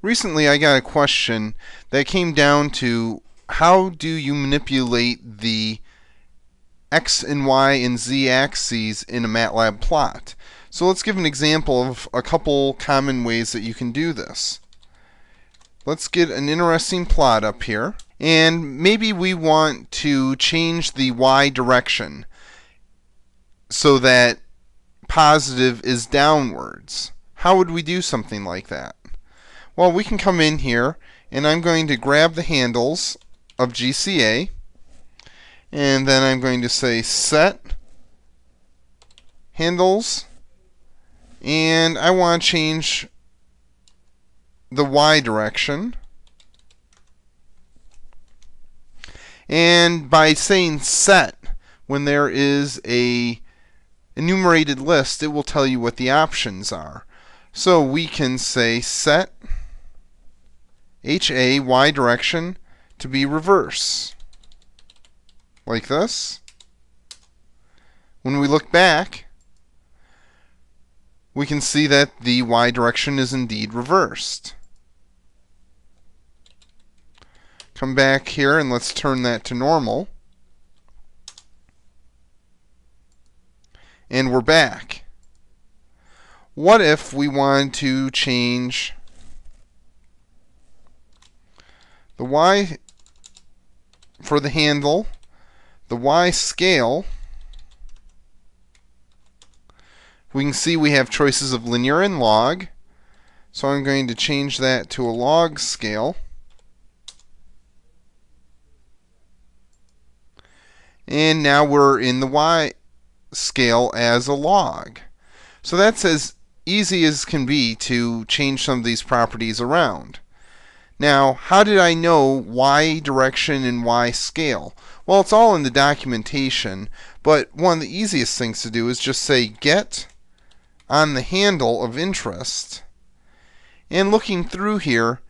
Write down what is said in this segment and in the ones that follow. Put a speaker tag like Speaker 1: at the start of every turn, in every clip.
Speaker 1: Recently I got a question that came down to how do you manipulate the x and y and z axes in a MATLAB plot. So let's give an example of a couple common ways that you can do this. Let's get an interesting plot up here and maybe we want to change the y direction so that positive is downwards. How would we do something like that? Well, we can come in here and I'm going to grab the handles of GCA and then I'm going to say set handles and I want to change the y direction. And by saying set when there is a enumerated list it will tell you what the options are. So we can say set HA Y direction to be reverse. Like this. When we look back, we can see that the Y direction is indeed reversed. Come back here and let's turn that to normal. And we're back. What if we wanted to change the y for the handle, the y scale, we can see we have choices of linear and log. So I'm going to change that to a log scale. And now we're in the y scale as a log. So that's as easy as can be to change some of these properties around. Now, how did I know y direction and y scale? Well, it's all in the documentation, but one of the easiest things to do is just say get on the handle of interest. And looking through here,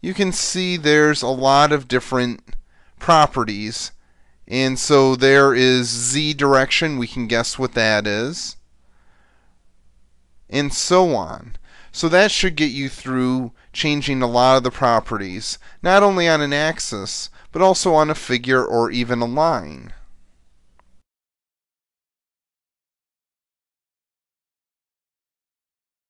Speaker 1: you can see there's a lot of different properties. And so there is z direction, we can guess what that is, and so on. So that should get you through changing a lot of the properties, not only on an axis, but also on a figure or even a line.